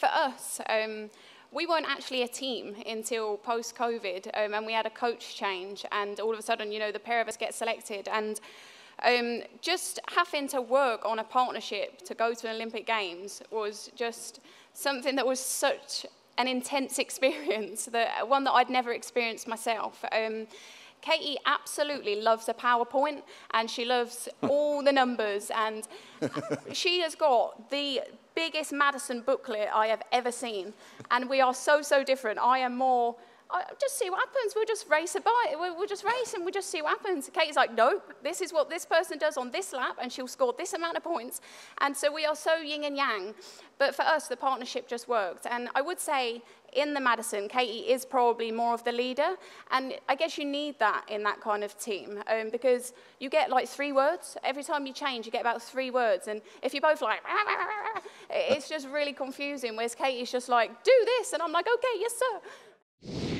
for us, um, we weren't actually a team until post COVID, um, and we had a coach change, and all of a sudden, you know, the pair of us get selected. And um, just having to work on a partnership to go to the Olympic Games was just something that was such an intense experience, that, one that I'd never experienced myself. Um, Katie absolutely loves a PowerPoint and she loves all the numbers and she has got the biggest Madison booklet I have ever seen. And we are so, so different. I am more, I, just see what happens. We'll just race a bike. We'll, just race and we'll just see what happens. Katie's like, no, this is what this person does on this lap and she'll score this amount of points. And so we are so yin and yang. But for us, the partnership just worked. And I would say in the Madison, Katie is probably more of the leader. And I guess you need that in that kind of team um, because you get like three words. Every time you change, you get about three words. And if you're both like, it's just really confusing. Whereas Katie's just like, do this. And I'm like, okay, yes, sir.